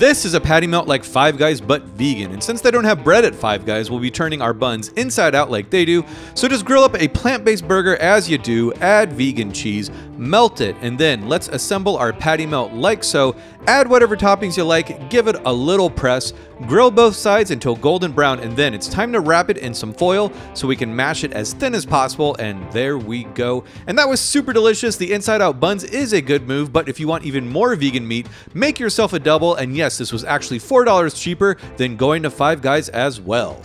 This is a patty melt like Five Guys but vegan, and since they don't have bread at Five Guys, we'll be turning our buns inside out like they do. So just grill up a plant-based burger as you do, add vegan cheese, melt it, and then let's assemble our patty melt like so. Add whatever toppings you like, give it a little press, grill both sides until golden brown, and then it's time to wrap it in some foil so we can mash it as thin as possible, and there we go. And that was super delicious. The inside out buns is a good move, but if you want even more vegan meat, make yourself a double, and yes, this was actually $4 cheaper than going to Five Guys as well.